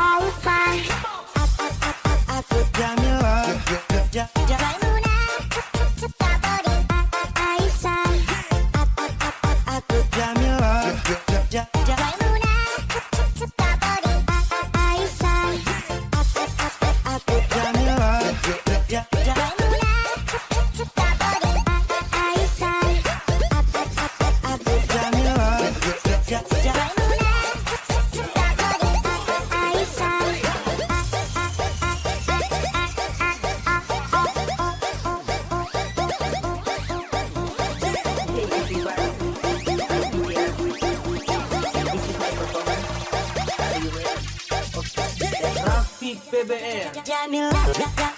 Ay, PBR.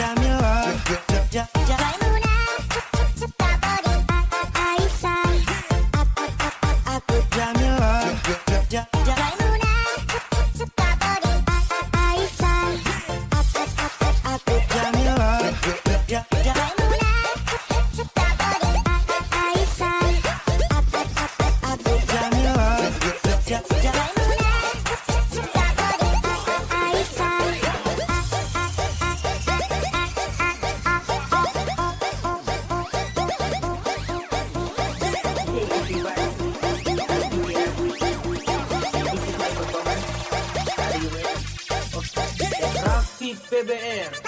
I'm in the end.